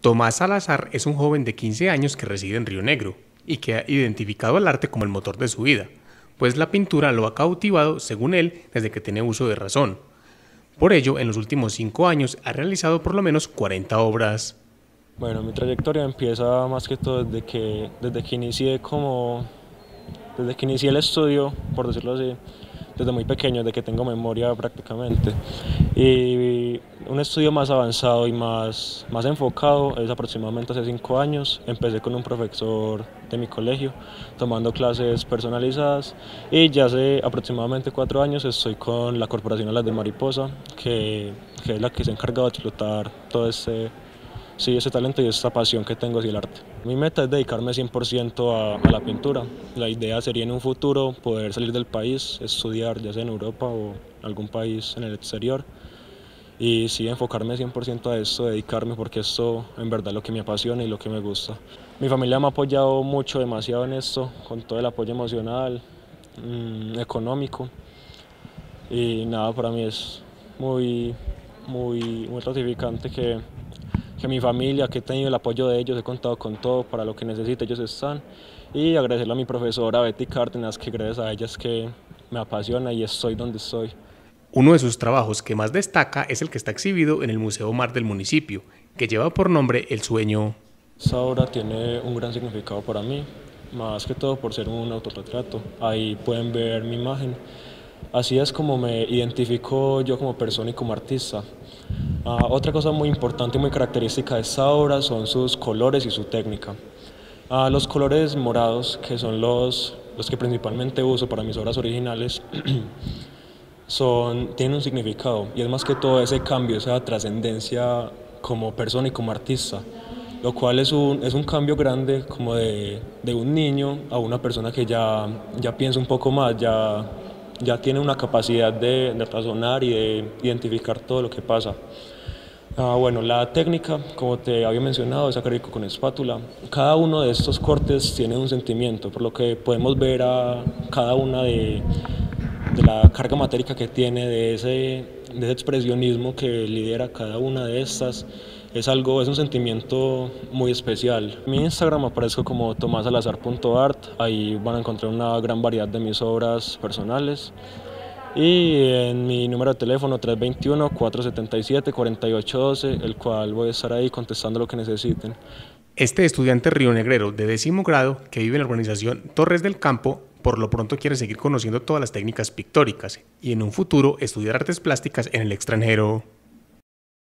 Tomás Salazar es un joven de 15 años que reside en Río Negro y que ha identificado el arte como el motor de su vida, pues la pintura lo ha cautivado, según él, desde que tiene uso de razón. Por ello, en los últimos cinco años ha realizado por lo menos 40 obras. Bueno, mi trayectoria empieza más que todo desde que, desde que inicié como, desde que inicié el estudio, por decirlo así, desde muy pequeño, desde que tengo memoria prácticamente. Y un estudio más avanzado y más, más enfocado es aproximadamente hace cinco años. Empecé con un profesor de mi colegio, tomando clases personalizadas y ya hace aproximadamente cuatro años estoy con la Corporación Alas de Mariposa, que, que es la que se ha encargado de explotar todo ese sí, ese talento y esa pasión que tengo hacia el arte. Mi meta es dedicarme 100% a, a, la pintura. La idea sería en un futuro poder salir del país, estudiar ya sea en Europa o algún país en el exterior y sí enfocarme 100% a esto, dedicarme porque esto en verdad es lo que me apasiona y lo que me gusta. Mi familia me ha apoyado mucho, demasiado en esto, con todo el apoyo emocional, mmm, económico y nada, para mí es muy, muy, muy gratificante que que mi familia, que he tenido el apoyo de ellos, he contado con todo para lo que necesite, ellos están. Y agradecerle a mi profesora Betty Cárdenas, que gracias a ella es que me apasiona y estoy donde estoy. Uno de sus trabajos que más destaca es el que está exhibido en el Museo Mar del municipio, que lleva por nombre El Sueño. Esta obra tiene un gran significado para mí, más que todo por ser un autorretrato. Ahí pueden ver mi imagen. Así es como me identifico yo como persona y como artista. Uh, otra cosa muy importante y muy característica de esta obra son sus colores y su técnica. Uh, los colores morados, que son los, los que principalmente uso para mis obras originales, son, tienen un significado y es más que todo ese cambio, esa trascendencia como persona y como artista, lo cual es un, es un cambio grande como de, de un niño a una persona que ya, ya piensa un poco más, ya ya tiene una capacidad de, de razonar y de identificar todo lo que pasa. Ah, bueno, la técnica, como te había mencionado, es acrílico con espátula. Cada uno de estos cortes tiene un sentimiento, por lo que podemos ver a cada una de, de la carga matérica que tiene, de ese, de ese expresionismo que lidera cada una de estas es algo, es un sentimiento muy especial. Mi Instagram aparezco como tomasalazar.art, ahí van a encontrar una gran variedad de mis obras personales. Y en mi número de teléfono 321-477-4812, el cual voy a estar ahí contestando lo que necesiten. Este estudiante rionegrero de décimo grado que vive en la organización Torres del Campo por lo pronto quiere seguir conociendo todas las técnicas pictóricas y en un futuro estudiar artes plásticas en el extranjero.